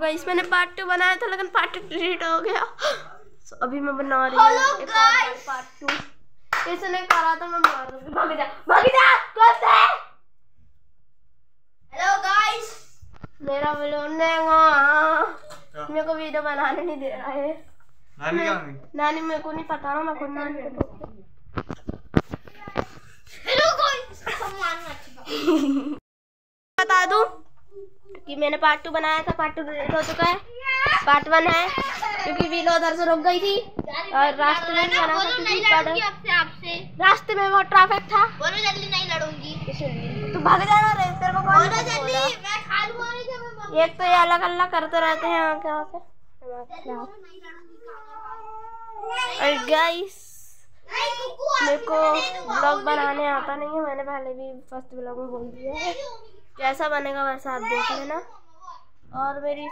Guys मैंने part two बनाया था लेकिन पार्ट टू डिलीट हो गया। So, अभी मैं बना रही हूँ एक और पार्ट टू इसने करा था मैं मार दूँगी। भाग जा भाग जा कैसे हेलो गाइस मेरा बलून मेरे को वीडियो बनाने नहीं दे रहा है। नानी गई नानी मेरे को नहीं पता ना मैं खुद नानी को हेलो गाइस सम्मान अच्छी बता दूँ? कि मैंने पार्ट टू बनाया था पार्ट टू डिलीट हो चुका है। पार्ट वन है क्योंकि वीलो उधर से रुक गई थी। और रास्ते में बना सकती आपसे आपसे। रास्ते में बहुत ट्रैफ़िक था। बोलो जल्दी नहीं लड़ूँगी। तू भाग जाना रे तेरे को कौन बोलो जल्दी मैं खा लूँगा एक तो ये अलग अलग करते रहते हैं यहाँ से और गाइस मेरे को ब्लॉग बनाने आता नहीं है मैंने पहले भी फ़र्स्ट ब्लॉग में बोल दिया है। जैसा बनेगा वैसा आप देख लेना। और मेरी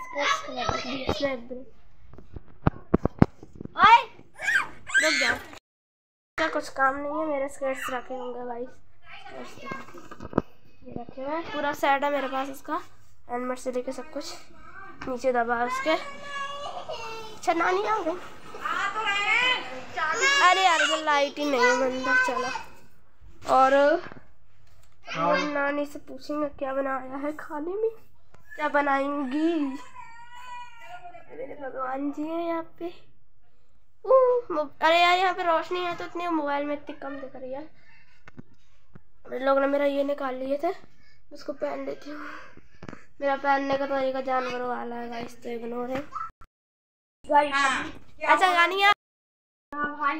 ओए! रुक जाओ क्या कुछ काम नहीं है, मेरे स्केट्स रखे होंगे गाइस ये रखे हुए पूरा सेट है मेरे पास इसका। हेलमेट से लेके सब कुछ। नीचे दबा उसके। अच्छा नानी आ गई। अरे यार लाइट ही नहीं है मंदिर चला। और हम नानी से पूछेंगे क्या बनाया है खाने में? क्या बनाएँगी? मेरे भगवान जी है यहाँ पे। अरे यार यहाँ पे रोशनी है तो इतनी मोबाइल में इतनी कम दिख रही है। लोग ने मेरा ये निकाल लिए थे उसको पहन लेती हूँ। मेरा पहनने का तरीका जानवरों वाला है गाइस तो इग्नोर है। गाइस अच्छा गानी है हाँ भाई।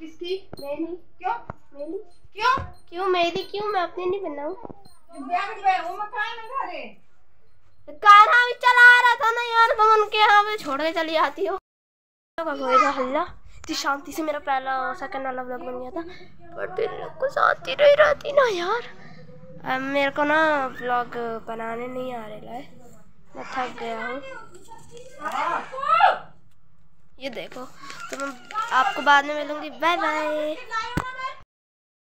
किसकी? मेरी। क्यों? मेरी। क्यों? क्यों मेरी? क्यों? मैं अपनी नहीं बनाऊँ। भी चला रहा था ना यार तुम उनके यहाँ पे छोड़ के चली आती हो। का होएगा हल्ला। इतनी शांति से मेरा पहला सेकंड वाला ब्लॉग बन गया था। पर लोग कुछ आती रही रहती ना यार। अब मेरे को ना ब्लॉग बनाने नहीं आ रहा है मैं थक गया हूँ। ये देखो। तो मैं आपको बाद में मिलूँगी। Bye bye.